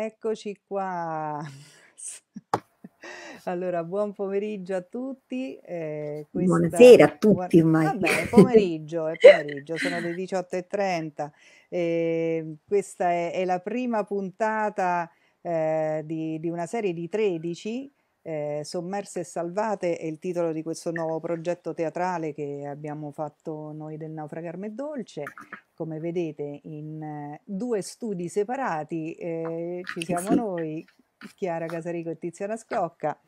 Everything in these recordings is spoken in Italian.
Eccoci qua. Allora, buon pomeriggio a tutti. Eh, Buonasera questa a buon tutti ormai. vabbè, è pomeriggio, è pomeriggio, sono le 18:30. Ehm, questa è è la prima puntata, ehm, di di una serie di 13, ehm, "Sommerse e salvate" è il titolo di questo nuovo progetto teatrale che abbiamo fatto noi del Naufragarme Dolce. Come vedete in 2 studi separati, ehm, ci siamo noi, Chiara Casarico e Tiziana Scocca.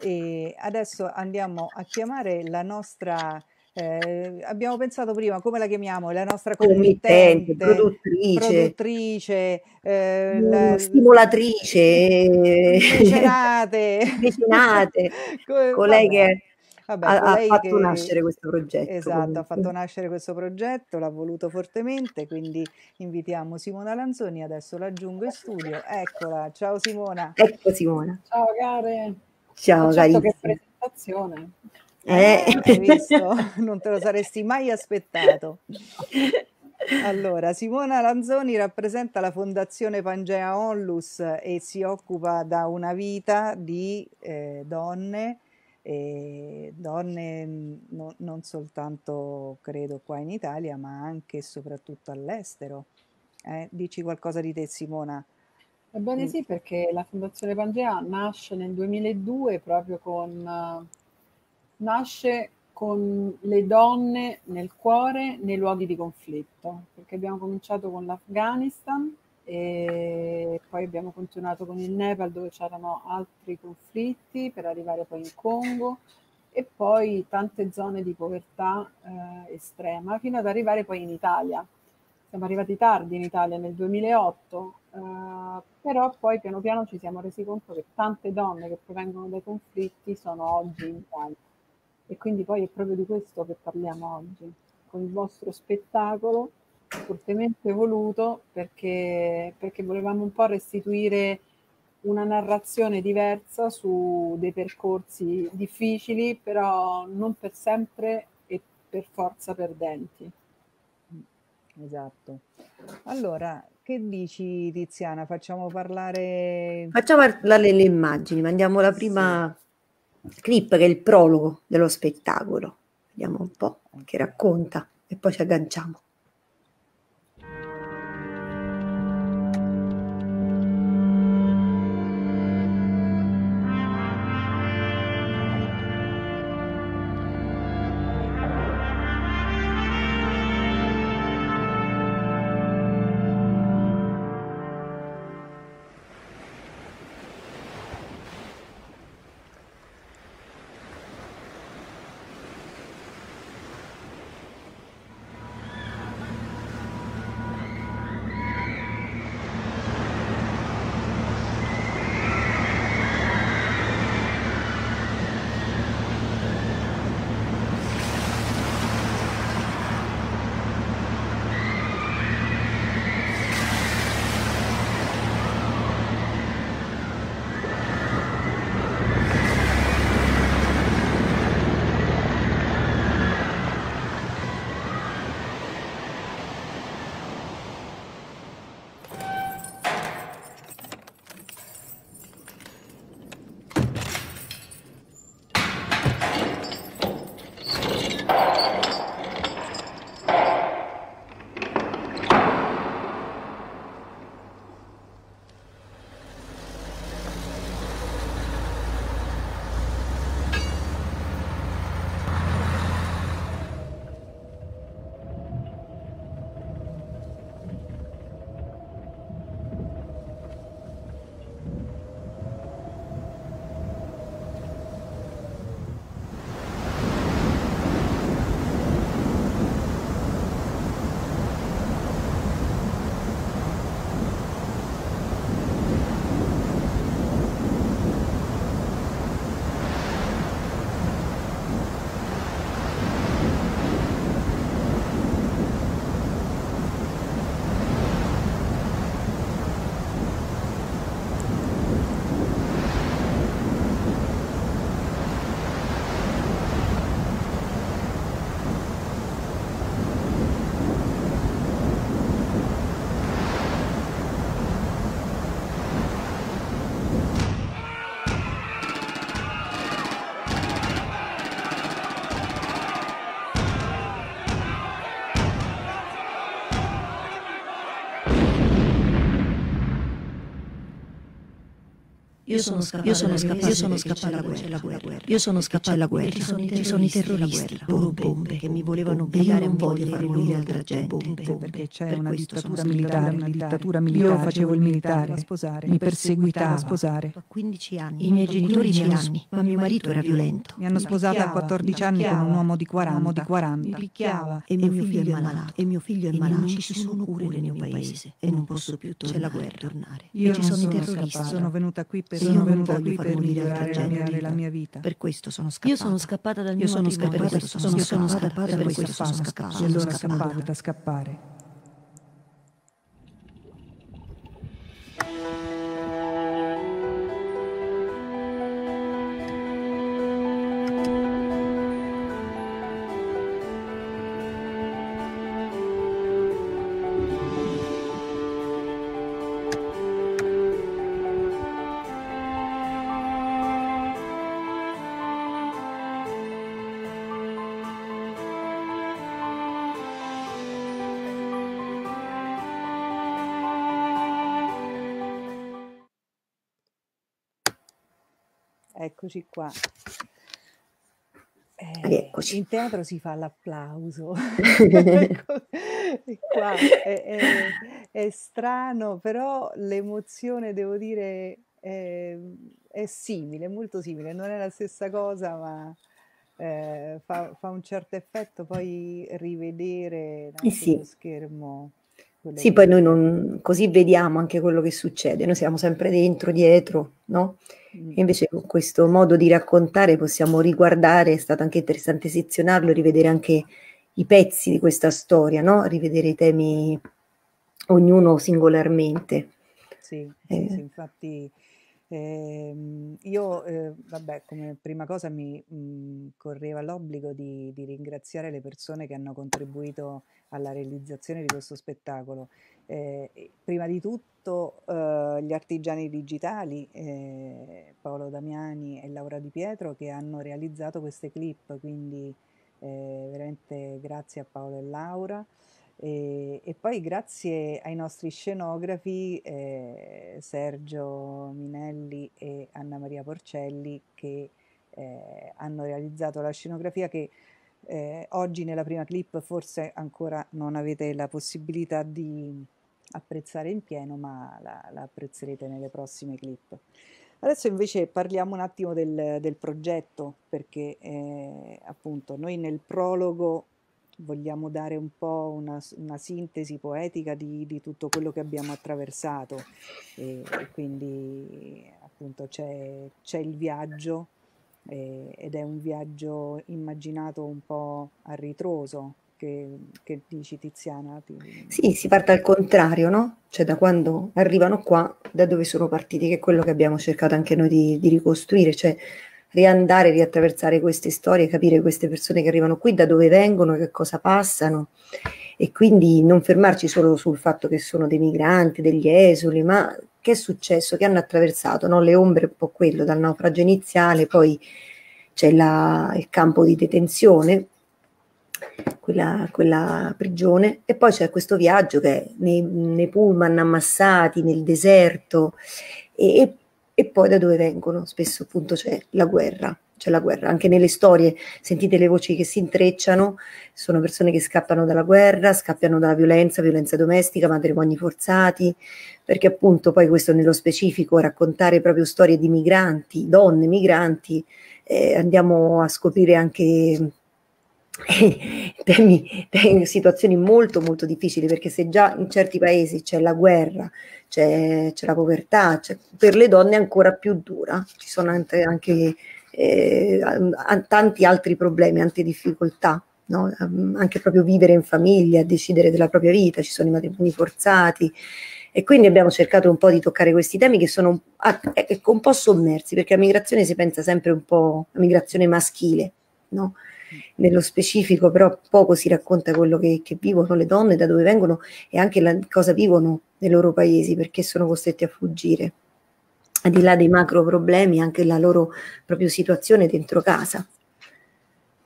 E adesso andiamo a chiamare la nostra ehm, abbiamo pensato prima come la chiamiamo? La nostra Committente, produttrice. produttrice, ehm, Mhmm, la stimolatrice, mecenate. mecenate, Co colei vabbè. che Vabbè, ha ha fatto che nascere questo progetto esatto, ha fatto comunque. nascere questo progetto, l'ha voluto fortemente, quindi invitiamo Simona Lanzoni, adesso l'aggiungo in studio. Eccola, ciao Simona. Ecco Simona. Ciao care. Ciao Ma certo che carissima. presentazione. Eh. Eh, hai visto? Non te lo saresti mai aspettato. Allora, Simona Lanzoni rappresenta la Fondazione Pangea Onlus e si occupa da una vita di, ehm, donne, ehm, donne, mhmm, no non soltanto credo qua in Italia, ma anche e soprattutto all'estero. Eh, dici qualcosa di te Simona. Ebbene sì, perché la Fondazione Pangea nasce nel 2002 proprio con nasce con le donne nel cuore nei luoghi di conflitto, perché abbiamo cominciato con l'Afghanistan e poi abbiamo continuato con il Nepal dove c'erano altri conflitti per arrivare poi in Congo e poi tante zone di povertà, ehm, estrema, fino ad arrivare poi in Italia. Siamo arrivati tardi in Italia nel 2008, ehm, però poi piano piano ci siamo resi conto che tante donne che provengono dai conflitti sono oggi in Italia. E quindi poi è proprio di questo che parliamo oggi, con il vostro spettacolo fortemente voluto perché perché volevamo un po' restituire una narrazione diversa su dei percorsi difficili, però non per sempre e per forza perdenti. Mh, esatto. Allora, che dici Tiziana? Facciamo parlare Facciamo parlare le immagini, mandiamo la Sì. Clip che è il prologo dello spettacolo. Vediamo un po' che racconta e poi ci agganciamo. Io sono scappato, io sono scappato, io sono scappato alla guerra, Io sono scappato alla guerra. Ci sono, sono i terroristi, loro bombe che mi volevano obbligare a voglio far morire altra gente. Perché c'è una dittatura militare, una dittatura militare. Io facevo il militare, sposare, mi perseguitava a sposare. A 15 anni. I miei genitori 10 anni, ma mio marito era violento. Mi hanno sposata a 14 anni con un uomo di 40, di 40. Mi picchiava e mio figlio è malato. E mio figlio è malato. Non ci sono cure nel mio paese e non posso più tornare. C'è la guerra. Tornare. Io ci sono i terroristi. Sono venuta qui per sono venuta qui per migliorare la mia vita. Per questo sono scappata. Io sono scappata dal mio Io sono scappata, per questo sono, sono scappata, per questo sono scappata. E allora sono dovuta scappare. Eccoci qua. Eh, in teatro si fa l'applauso. Ecco, qua è, è, è, strano, però l'emozione, devo dire, è, è, simile, molto simile. Non è la stessa cosa, ma eh, fa, fa, un certo effetto poi rivedere no, eh sì. schermo. Sì, poi noi non, così vediamo anche quello che succede, noi siamo sempre dentro, dietro, no? Mm. invece con questo modo di raccontare possiamo riguardare, è stato anche interessante sezionarlo, rivedere anche i pezzi di questa storia, no? rivedere i temi ognuno singolarmente. Sì, eh. sì infatti eh, io, eh, vabbè, come prima cosa mi mh, correva l'obbligo di, di, ringraziare le persone che hanno contribuito alla realizzazione di questo spettacolo. Eh, prima di tutto eh, gli artigiani digitali, eh, Paolo Damiani e Laura Di Pietro, che hanno realizzato queste clip, quindi eh, veramente grazie a Paolo e Laura. E, e, poi grazie ai nostri scenografi eh, Sergio Minelli e Anna Maria Porcelli che eh, hanno realizzato la scenografia che eh, oggi nella prima clip forse ancora non avete la possibilità di apprezzare in pieno ma la, la apprezzerete nelle prossime clip. Adesso invece parliamo un attimo del, del progetto perché eh, appunto noi nel prologo vogliamo dare un po' una, una sintesi poetica di, di, tutto quello che abbiamo attraversato e, e quindi appunto c'è, il viaggio eh, ed è un viaggio immaginato un po' a ritroso che, che dici Tiziana? Ti... Sì, si parte al contrario, no? Cioè da quando arrivano qua, da dove sono partiti, che è quello che abbiamo cercato anche noi di, di ricostruire, cioè riandare, riattraversare queste storie, capire queste persone che arrivano qui, da dove vengono, che cosa passano e quindi non fermarci solo sul fatto che sono dei migranti, degli esuli, ma che è successo, che hanno attraversato, no? le ombre un po' quello, dal naufragio iniziale, poi c'è il campo di detenzione, quella, quella, prigione, e poi c'è questo viaggio che è nei, nei pullman ammassati, nel deserto, e, e e poi da dove vengono? Spesso appunto c'è la guerra, c'è la guerra, anche nelle storie sentite le voci che si intrecciano, sono persone che scappano dalla guerra, scappano dalla violenza, violenza domestica, matrimoni forzati, perché appunto poi questo nello specifico raccontare proprio storie di migranti, donne migranti, eh, andiamo a scoprire anche temi, temi, situazioni molto molto difficili perché se già in certi paesi c'è la guerra, c'è, c'è la povertà, c'è, per le donne è ancora più dura, ci sono anche, anche eh, tanti altri problemi, tante difficoltà. No? Anche proprio vivere in famiglia, decidere della propria vita, ci sono i matrimoni forzati e quindi abbiamo cercato un po' di toccare questi temi che sono un po' sommersi perché la migrazione si pensa sempre un po' a migrazione maschile, no? Nello specifico, però poco si racconta quello che, che, vivono le donne, da dove vengono e anche la, cosa vivono nei loro paesi, perché sono costretti a fuggire. Al di là dei macro problemi, anche la loro propria situazione dentro casa.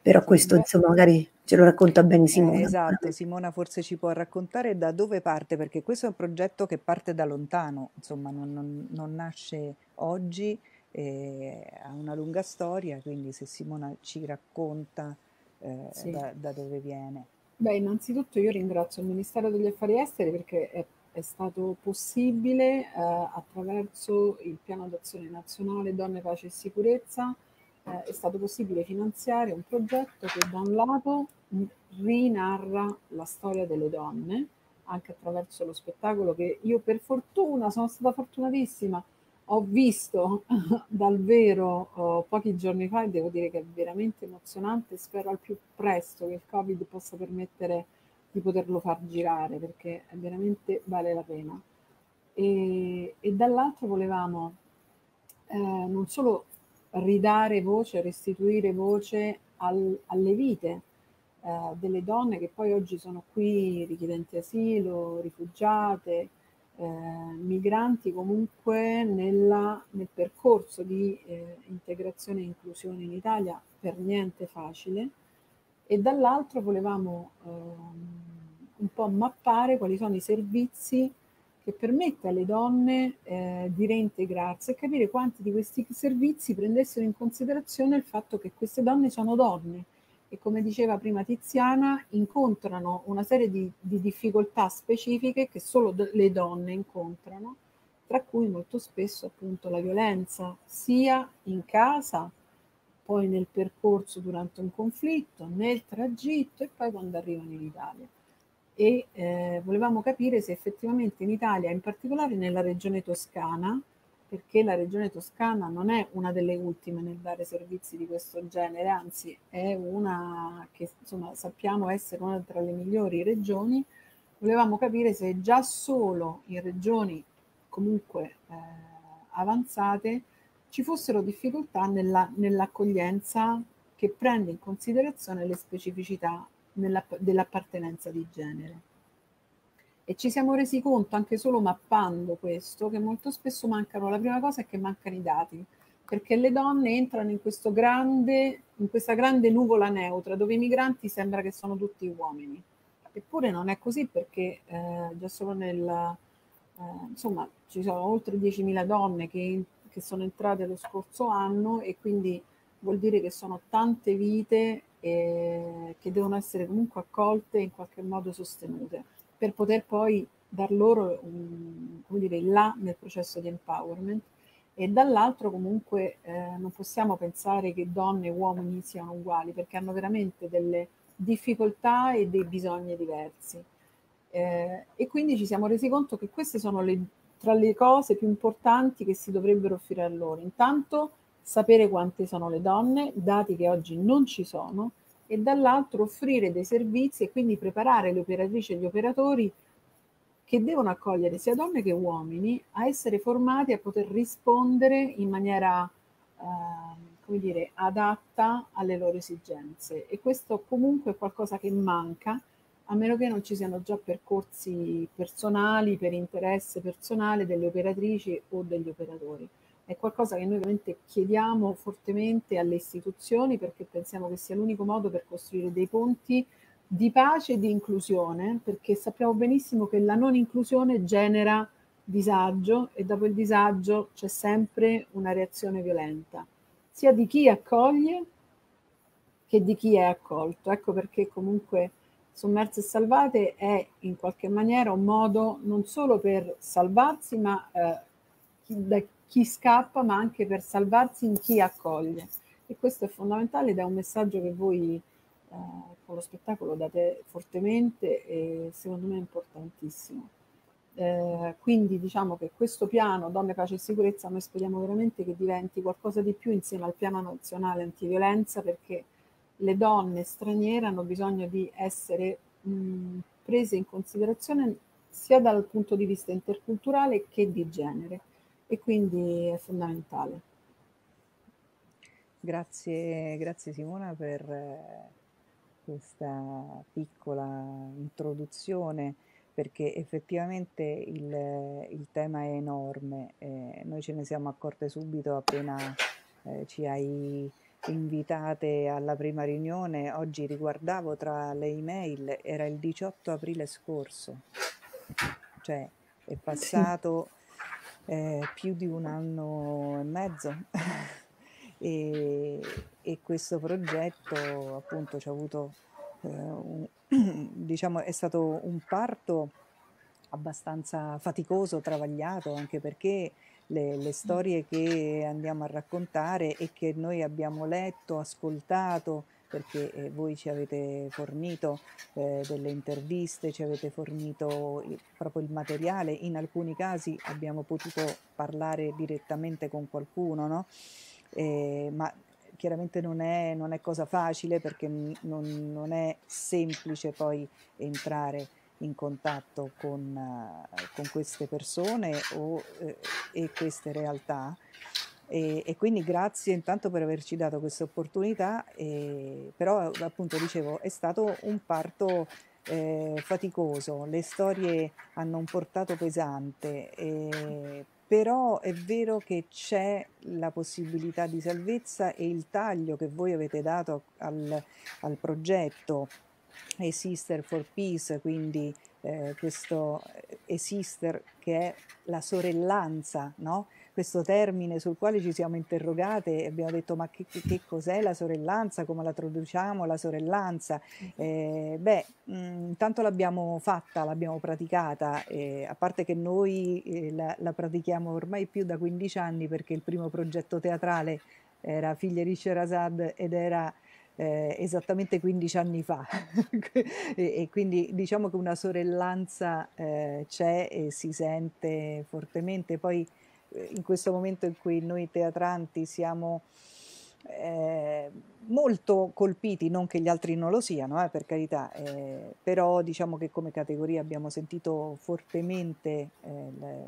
Però questo, insomma, magari ce lo racconta bene Eh, Simona. esatto, Simona forse ci può raccontare da dove parte, perché questo è un progetto che parte da lontano, insomma, non, non- non nasce oggi, eh, ha una lunga storia, quindi se Simona ci racconta eh, Sì. da, da dove viene. Beh, innanzitutto io ringrazio il Ministero degli Affari Esteri perché è, è stato possibile eh, attraverso il Piano d'azione nazionale Donne, Pace e Sicurezza, eh, è stato possibile finanziare un progetto che da un lato rinarra la storia delle donne, anche attraverso lo spettacolo che io per fortuna sono stata fortunatissima, ho visto dal vero oh, pochi giorni fa e devo dire che è veramente emozionante. Spero al più presto che il Covid possa permettere di poterlo far girare perché veramente vale la pena. E, e dall'altro volevamo eh, non solo ridare voce, restituire voce al- alle vite eh, delle donne che poi oggi sono qui richiedenti asilo, rifugiate, eh, migranti comunque nella- nel percorso di eh, integrazione e inclusione in Italia per niente facile. E dall'altro volevamo ehm, un po' mappare quali sono i servizi che permette alle donne eh, di reintegrarsi e capire quanti di questi servizi prendessero in considerazione il fatto che queste donne sono donne e come diceva prima Tiziana incontrano una serie di, di difficoltà specifiche che solo do- le donne incontrano, tra cui molto spesso appunto la violenza sia in casa, poi nel percorso durante un conflitto, nel tragitto e poi quando arrivano in Italia. E eh, volevamo capire se effettivamente in Italia, in particolare nella regione toscana, perché la regione toscana non è una delle ultime nel dare servizi di questo genere, anzi è una che insomma sappiamo essere una tra le migliori regioni, volevamo capire se già solo in regioni comunque eh, avanzate ci fossero difficoltà nella, nell'accoglienza che prende in considerazione le specificità nella- dell'appartenenza di genere. E ci siamo resi conto anche solo mappando questo che molto spesso mancano, la prima cosa è che mancano i dati, perché le donne entrano in, grande, in questa grande nuvola neutra dove i migranti sembra che sono tutti uomini. Eppure non è così perché eh, già solo nel, eh, insomma, ci sono oltre 10.000 donne che, che sono entrate lo scorso anno e quindi vuol dire che sono tante vite eh, che devono essere comunque accolte e in qualche modo sostenute per poter poi dar loro un, come dire, là nel processo di empowerment e dall'altro comunque eh, non possiamo pensare che donne e uomini siano uguali perché hanno veramente delle difficoltà e dei bisogni diversi. Eh, e quindi ci siamo resi conto che queste sono le, tra le cose più importanti che si dovrebbero offrire a loro. Intanto sapere quante sono le donne, dati che oggi non ci sono, e dall'altro offrire dei servizi e quindi preparare le operatrici e gli operatori che devono accogliere sia donne che uomini a essere formati a poter rispondere in maniera eh, come dire, adatta alle loro esigenze. E questo comunque è qualcosa che manca, a meno che non ci siano già percorsi personali per interesse personale delle operatrici o degli operatori. È qualcosa che noi ovviamente chiediamo fortemente alle istituzioni perché pensiamo che sia l'unico modo per costruire dei ponti di pace e di inclusione, perché sappiamo benissimo che la non inclusione genera disagio e dopo il disagio c'è sempre una reazione violenta, sia di chi accoglie che di chi è accolto. Ecco perché comunque Sommerse e Salvate è in qualche maniera un modo non solo per salvarsi, ma eh, da chi scappa, ma anche per salvarsi in chi accoglie. E questo è fondamentale ed è un messaggio che voi eh, con lo spettacolo date fortemente e secondo me è importantissimo. Eh, quindi diciamo che questo piano Donne, Pace e Sicurezza noi speriamo veramente che diventi qualcosa di più insieme al piano nazionale antiviolenza perché le donne straniere hanno bisogno di essere mh, prese in considerazione sia dal punto di vista interculturale che di genere e quindi è fondamentale. Grazie, grazie Simona per eh, questa piccola introduzione perché effettivamente il, il tema è enorme. Eh, noi ce ne siamo accorte subito appena eh, ci hai invitate alla prima riunione, oggi riguardavo tra le email, era il 18 aprile scorso, cioè è passato eh, più di un anno e mezzo. E, e questo progetto appunto ci ha avuto eh, un, diciamo è stato un parto abbastanza faticoso, travagliato, anche perché le, le, storie che andiamo a raccontare e che noi abbiamo letto, ascoltato, perché eh, voi ci avete fornito eh, delle interviste, ci avete fornito il, proprio il materiale, in alcuni casi abbiamo potuto parlare direttamente con qualcuno, no? eh, ma chiaramente non è, non è, cosa facile perché non, non è semplice poi entrare in contatto con, uh, con queste persone o, eh, e queste realtà. E, e, quindi grazie intanto per averci dato questa opportunità, e, però appunto dicevo è stato un parto eh, faticoso, le storie hanno un portato pesante, eh, però è vero che c'è la possibilità di salvezza e il taglio che voi avete dato al, al progetto e Sister for Peace, quindi eh, questo esister che è la sorellanza, no? Questo termine sul quale ci siamo interrogate e abbiamo detto ma che, che cos'è la sorellanza, come la traduciamo la sorellanza? Eh, beh, mh, intanto l'abbiamo fatta, l'abbiamo praticata, eh, a parte che noi eh, la, la, pratichiamo ormai più da 15 anni perché il primo progetto teatrale era Figlie di Sherazad ed era eh, esattamente 15 anni fa e, e, quindi diciamo che una sorellanza eh, c'è e si sente fortemente. Poi in questo momento in cui noi teatranti siamo eh, molto colpiti, non che gli altri non lo siano, eh, per carità, eh, però diciamo che come categoria abbiamo sentito fortemente eh, le,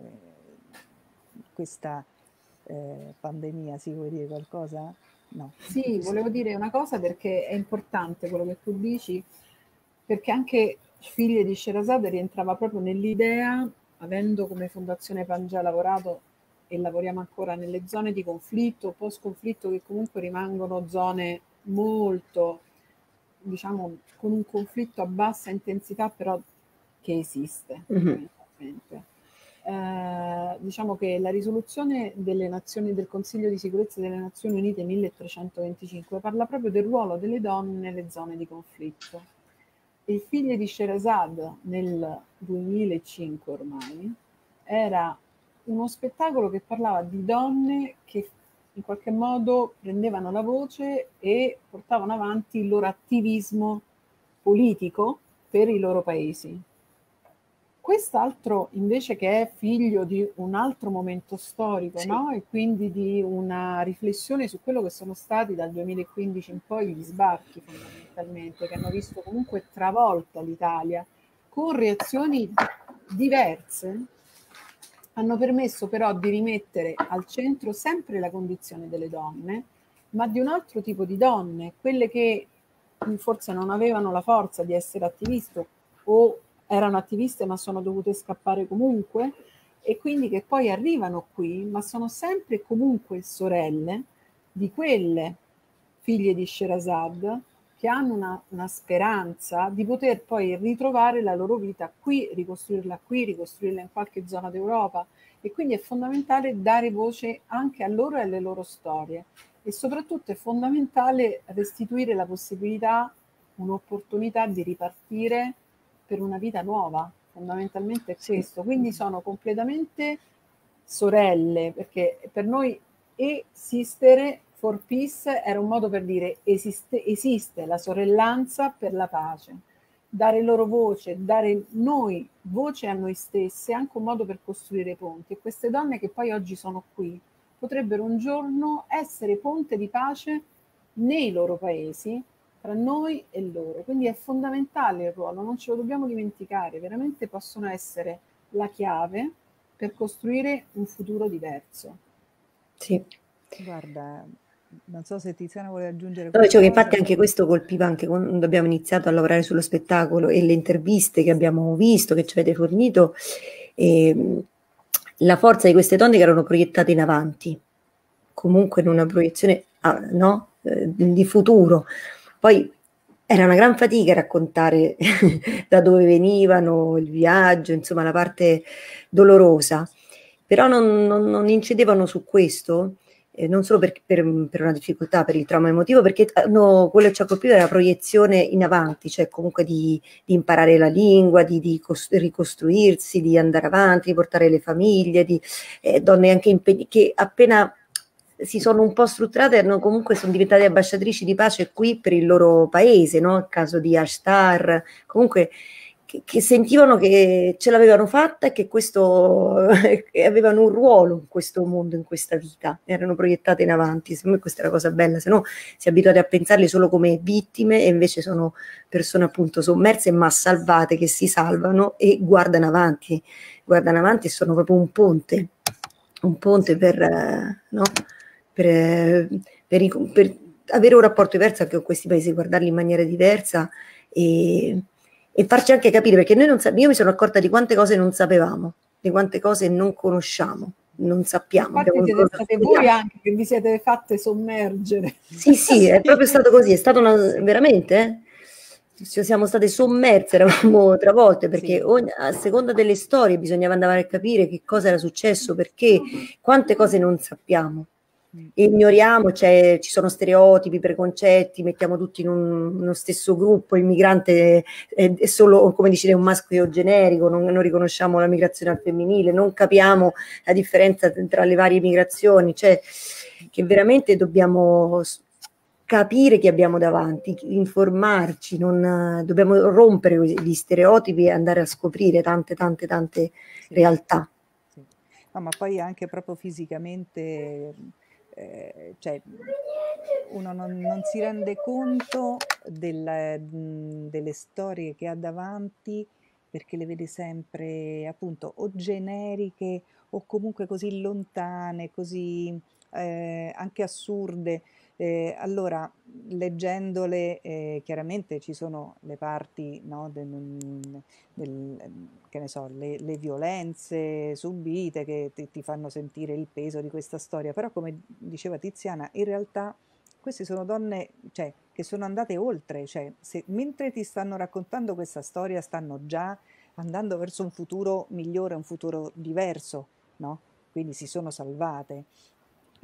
questa eh, pandemia, si vuoi dire qualcosa? No. Sì, volevo dire una cosa perché è importante quello che tu dici, perché anche Figlie di Sherazade rientrava proprio nell'idea, avendo come Fondazione Pangea lavorato e lavoriamo ancora nelle zone di conflitto, post conflitto che comunque rimangono zone molto, diciamo, con un conflitto a bassa intensità, però che esiste. Mm-hmm. Eh, diciamo che la risoluzione delle Nazioni del Consiglio di sicurezza delle Nazioni Unite 1325 parla proprio del ruolo delle donne nelle zone di conflitto. Il figlio di Sherazad nel 2005 ormai era uno spettacolo che parlava di donne che in qualche modo prendevano la voce e portavano avanti il loro attivismo politico per i loro paesi. Quest'altro invece che è figlio di un altro momento storico, sì. no? E quindi di una riflessione su quello che sono stati dal 2015 in poi gli sbarchi fondamentalmente, che hanno visto comunque travolta l'Italia con reazioni diverse, hanno permesso però di rimettere al centro sempre la condizione delle donne, ma di un altro tipo di donne, quelle che forse non avevano la forza di essere attiviste o erano attiviste ma sono dovute scappare comunque e quindi che poi arrivano qui, ma sono sempre comunque sorelle di quelle figlie di Sherazad che hanno una, una, speranza di poter poi ritrovare la loro vita qui, ricostruirla qui, ricostruirla in qualche zona d'Europa. E quindi è fondamentale dare voce anche a loro e alle loro storie. E soprattutto è fondamentale restituire la possibilità, un'opportunità di ripartire per una vita nuova, fondamentalmente è questo. Quindi sono completamente sorelle, perché per noi esistere for peace era un modo per dire esiste, esiste la sorellanza per la pace. Dare loro voce, dare noi voce a noi stesse è anche un modo per costruire ponti. E queste donne che poi oggi sono qui potrebbero un giorno essere ponte di pace nei loro paesi tra noi e loro. Quindi è fondamentale il ruolo, non ce lo dobbiamo dimenticare, veramente possono essere la chiave per costruire un futuro diverso. Sì. Guarda, non so se Tiziana vuole aggiungere no, dicevo che infatti anche questo colpiva anche quando abbiamo iniziato a lavorare sullo spettacolo e le interviste che abbiamo visto, che ci avete fornito, eh, la forza di queste donne che erano proiettate in avanti, comunque in una proiezione, ah, no? eh, di futuro. Poi era una gran fatica raccontare da dove venivano, il viaggio, insomma la parte dolorosa, però non, non, non incidevano su questo, eh, non solo per, per, per, una difficoltà, per il trauma emotivo, perché no, quello che ci ha colpito era la proiezione in avanti, cioè comunque di, di imparare la lingua, di, di cost- ricostruirsi, di andare avanti, di portare le famiglie, di eh, donne anche impeg- che appena si sono un po' strutturate, erano, comunque sono diventate ambasciatrici di pace qui per il loro paese, no? il caso di Ashtar, comunque che, che sentivano che ce l'avevano fatta e che questo che avevano un ruolo in questo mondo, in questa vita, erano proiettate in avanti. Secondo me questa è la cosa bella, se no si è abituati a pensarli solo come vittime e invece sono persone appunto sommerse ma salvate che si salvano e guardano avanti, guardano avanti e sono proprio un ponte, un ponte per, no? per, per, per avere un rapporto diverso anche con questi paesi, guardarli in maniera diversa e e farci anche capire, perché noi non sappiamo, io mi sono accorta di quante cose non sapevamo, di quante cose non conosciamo, non sappiamo. Infatti siete state voi anche che vi siete fatte sommergere. Sì, sì, è proprio stato così, è stato una, veramente, eh? siamo state sommerse, eravamo travolte perché sì. ogni, a seconda delle storie bisognava andare a capire che cosa era successo, perché quante cose non sappiamo ignoriamo, cioè, ci sono stereotipi, preconcetti, mettiamo tutti in un, uno stesso gruppo, il migrante è, è, solo, come dice, un maschio generico, non, non, riconosciamo la migrazione al femminile, non capiamo la differenza tra le varie migrazioni, cioè che veramente dobbiamo capire chi abbiamo davanti, informarci, non, dobbiamo rompere gli stereotipi e andare a scoprire tante, tante, tante realtà. Sì. No, ma poi anche proprio fisicamente eh, cioè, uno non, non, si rende conto del, delle storie che ha davanti perché le vede sempre appunto o generiche o comunque così lontane, così eh, anche assurde. Eh, allora, leggendole, eh, chiaramente ci sono le parti, no, del, del, che ne so, le, le violenze subite che ti, ti, fanno sentire il peso di questa storia, però come diceva Tiziana, in realtà queste sono donne cioè, che sono andate oltre, cioè, se, mentre ti stanno raccontando questa storia stanno già andando verso un futuro migliore, un futuro diverso, no? quindi si sono salvate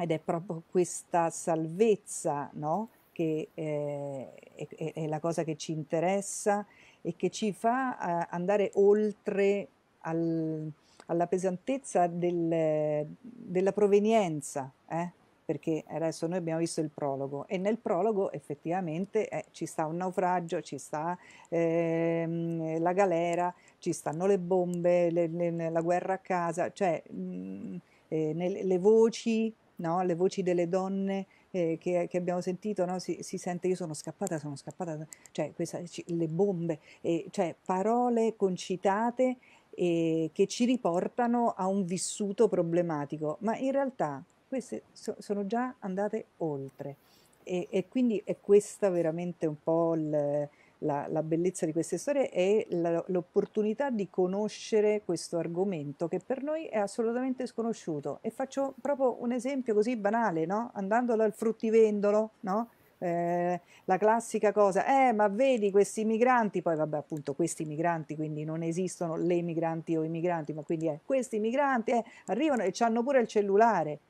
ed è proprio questa salvezza no? che eh, è, è, la cosa che ci interessa e che ci fa eh, andare oltre al, alla pesantezza del, della provenienza, eh? perché adesso noi abbiamo visto il prologo e nel prologo effettivamente eh, ci sta un naufragio, ci sta ehm, la galera, ci stanno le bombe, le, le, la guerra a casa, cioè mh, eh, nelle, le voci no? le voci delle donne eh, che, che, abbiamo sentito, no? si, si, sente io sono scappata, sono scappata, cioè questa, le bombe, eh, cioè parole concitate eh, che ci riportano a un vissuto problematico, ma in realtà queste so, sono già andate oltre e, e, quindi è questa veramente un po' il la, la bellezza di queste storie è la, l'opportunità di conoscere questo argomento che per noi è assolutamente sconosciuto. E faccio proprio un esempio così banale, no? andando dal fruttivendolo, no? Eh, la classica cosa, eh ma vedi questi migranti, poi vabbè appunto questi migranti, quindi non esistono le migranti o i migranti, ma quindi eh, questi migranti eh, arrivano e hanno pure il cellulare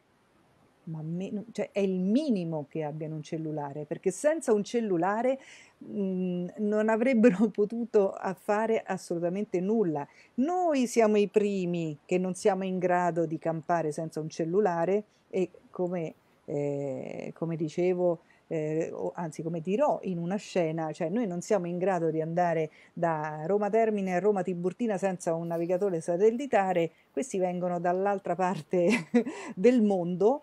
ma me, cioè è il minimo che abbiano un cellulare, perché senza un cellulare mh, mhmm, non avrebbero potuto fare assolutamente nulla. Noi siamo i primi che non siamo in grado di campare senza un cellulare e come, eh, come dicevo, eh, anzi come dirò in una scena, cioè noi non siamo in grado di andare da Roma Termine a Roma Tiburtina senza un navigatore satellitare, questi vengono dall'altra parte del mondo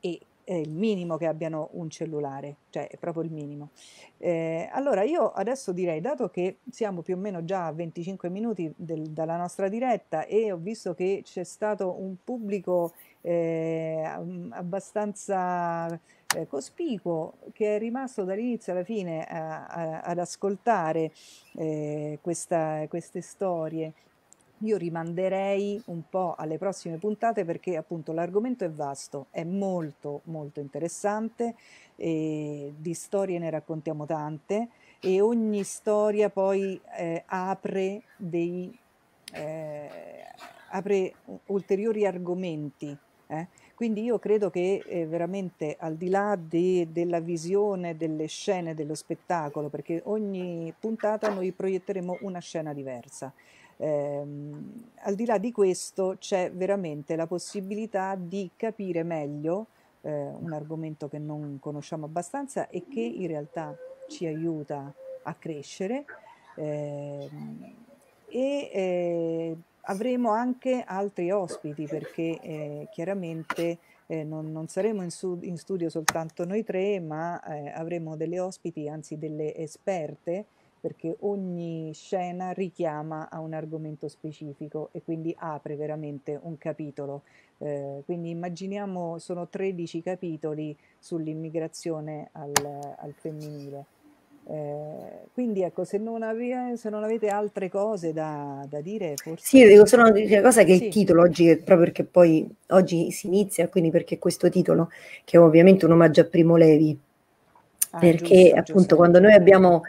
e è il minimo che abbiano un cellulare, cioè è proprio il minimo. Eh, allora io adesso direi, dato che siamo più o meno già a 25 minuti del, dalla nostra diretta e ho visto che c'è stato un pubblico eh, abbastanza eh, cospicuo che è rimasto dall'inizio alla fine a, a, ad ascoltare eh, questa, queste storie io rimanderei un po' alle prossime puntate perché appunto l'argomento è vasto, è molto molto interessante, di storie ne raccontiamo tante e ogni storia poi eh, apre dei eh, apre ulteriori argomenti. Eh? Quindi io credo che eh, veramente al di là de, della visione delle scene dello spettacolo, perché ogni puntata noi proietteremo una scena diversa, ehm, al di là di questo c'è veramente la possibilità di capire meglio eh, un argomento che non conosciamo abbastanza e che in realtà ci aiuta a crescere. Ehm, e eh, avremo anche altri ospiti perché eh, chiaramente eh, non, non, saremo in, su, in, studio soltanto noi tre, ma eh, avremo delle ospiti, anzi delle esperte, perché ogni scena richiama a un argomento specifico e quindi apre veramente un capitolo. Eh, quindi immaginiamo sono 13 capitoli sull'immigrazione al, al femminile. Eh, quindi ecco, se non, ave- se non, avete altre cose da, da dire, forse... Sì, dico solo una cosa che sì. il titolo oggi, proprio perché poi oggi si inizia, quindi perché questo titolo, che è ovviamente un omaggio a Primo Levi, ah, perché giusto, appunto giusto. quando noi abbiamo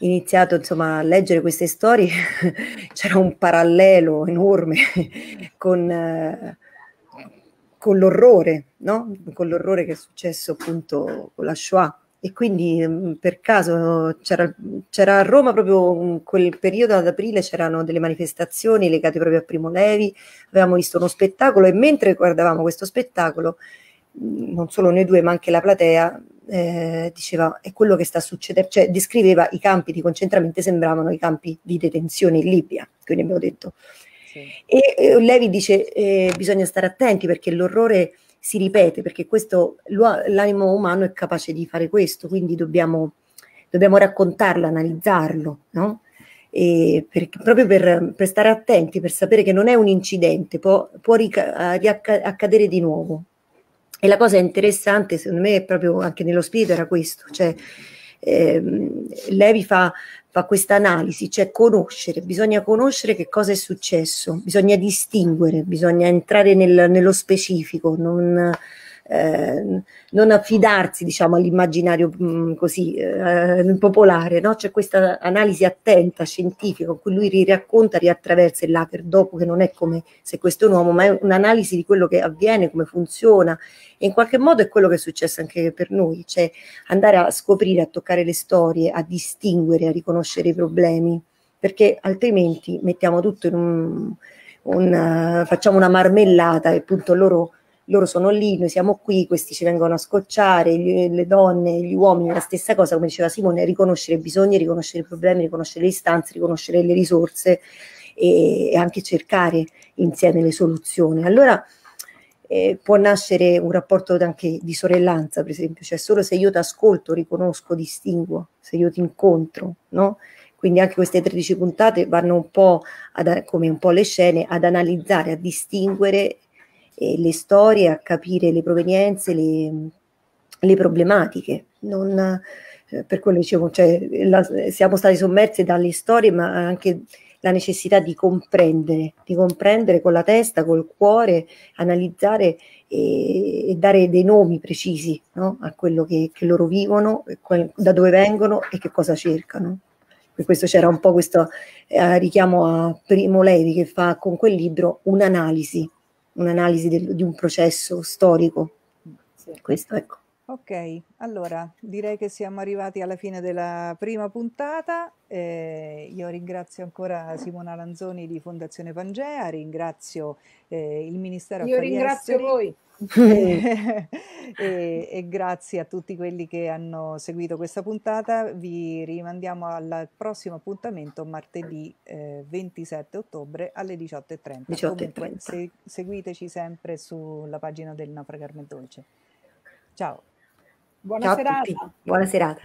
iniziato insomma, a leggere queste storie c'era un parallelo enorme con, eh, con l'orrore, no? con l'orrore che è successo appunto con la Shoah e quindi mm, per caso c'era, a Roma proprio in quel periodo ad aprile c'erano delle manifestazioni legate proprio a Primo Levi, avevamo visto uno spettacolo e mentre guardavamo questo spettacolo, non solo noi due ma anche la platea, eh, diceva è quello che sta succedendo, cioè descriveva i campi di concentramento, sembravano i campi di detenzione in Libia, quindi abbiamo detto. Sì. E eh, Levi dice eh, bisogna stare attenti perché l'orrore si ripete perché questo, l'animo umano è capace di fare questo, quindi dobbiamo, dobbiamo raccontarlo, analizzarlo, no? Per, proprio per, per, stare attenti, per sapere che non è un incidente, può, può riaccadere di nuovo. E la cosa interessante, secondo me, è proprio anche nello spirito era questo, cioè ehm, Levi fa fa questa analisi, cioè conoscere, bisogna conoscere che cosa è successo, bisogna distinguere, bisogna entrare nel, nello specifico, non, eh, non affidarsi diciamo, all'immaginario mh, mm, così eh, popolare, no? c'è questa analisi attenta, scientifica, in cui lui riracconta, riattraversa il later dopo, che non è come se questo è un uomo, ma è un'analisi di quello che avviene, come funziona, e in qualche modo è quello che è successo anche per noi, cioè andare a scoprire, a toccare le storie, a distinguere, a riconoscere i problemi, perché altrimenti mettiamo tutto in un, un uh, facciamo una marmellata e appunto loro loro sono lì, noi siamo qui, questi ci vengono a scocciare, gli, le donne, gli uomini, la stessa cosa, come diceva Simone, riconoscere i bisogni, riconoscere i problemi, riconoscere le istanze, riconoscere le risorse e, e anche cercare insieme le soluzioni. Allora eh, può nascere un rapporto anche di sorellanza, per esempio, cioè solo se io ti ascolto, riconosco, distinguo, se io ti incontro, no? Quindi anche queste 13 puntate vanno un po' ad, come un po' le scene ad analizzare, a distinguere eh, le storie, a capire le provenienze, le, le problematiche. Non, eh, per quello dicevo, cioè, la, siamo stati sommersi dalle storie, ma anche la necessità di comprendere, di comprendere con la testa, col cuore, analizzare e, e dare dei nomi precisi no? a quello che, che loro vivono, quel, da dove vengono e che cosa cercano. Per questo c'era un po' questo eh, richiamo a Primo Levi che fa con quel libro un'analisi un'analisi del, di un processo storico. Sì. Questo, ecco. Ok, allora direi che siamo arrivati alla fine della prima puntata. Eh, io ringrazio ancora Simona Lanzoni di Fondazione Pangea, ringrazio eh, il Ministero Io Affari ringrazio Esteri. voi. e, e, e, grazie a tutti quelli che hanno seguito questa puntata. Vi rimandiamo al prossimo appuntamento martedì eh, 27 ottobre alle 18.30. 18.30. Comunque se, seguiteci sempre sulla pagina del Naufragarme Dolce. Ciao. Buona Ciao serata. Buona serata.